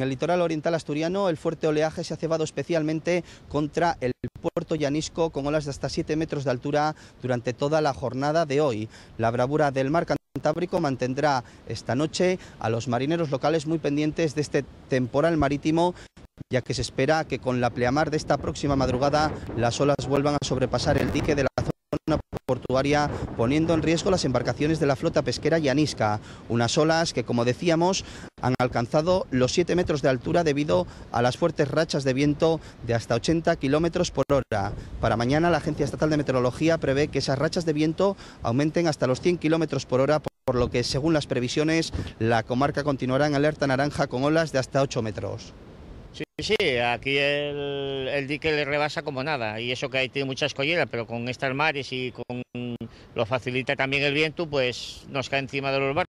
litoral oriental asturiano el fuerte oleaje se ha cebado especialmente contra el puerto Llanisco con olas de hasta 7 metros de altura durante toda la jornada de hoy. La bravura del mar Cantábrico mantendrá esta noche a los marineros locales muy pendientes de este temporal marítimo ya que se espera que con la pleamar de esta próxima madrugada las olas vuelvan a sobrepasar el dique de la zona portuaria, poniendo en riesgo las embarcaciones de la flota pesquera Llanisca. Unas olas que, como decíamos, han alcanzado los 7 metros de altura debido a las fuertes rachas de viento de hasta 80 kilómetros por hora. Para mañana, la Agencia Estatal de Meteorología prevé que esas rachas de viento aumenten hasta los 100 kilómetros por hora, por lo que, según las previsiones, la comarca continuará en alerta naranja con olas de hasta 8 metros. Sí, sí, aquí el, dique le rebasa como nada y eso que ahí tiene mucha escollera, pero con estas mares y con lo facilita también el viento, pues nos cae encima de los barcos.